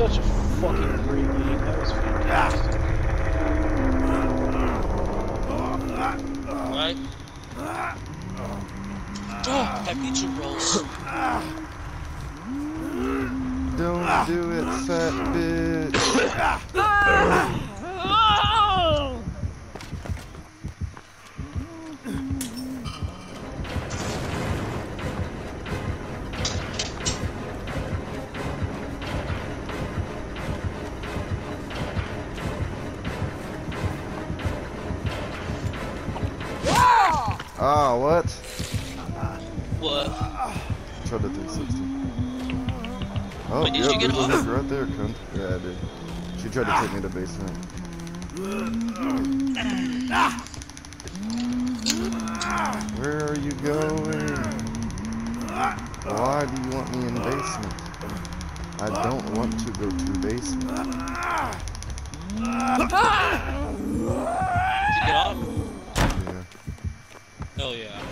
such a fucking great lead. That was fantastic. What? Oh, I beat you, Rolls. Don't do it, fat bitch. Ah! Ah, what? What? Tried to 360. Oh, Wait, did yeah, you get there's a off? hook right there, cunt. Yeah, I did. She tried to take me to basement. Where are you going? Why do you want me in basement? I don't want to go to basement. Did you get off? Yeah. Hell yeah.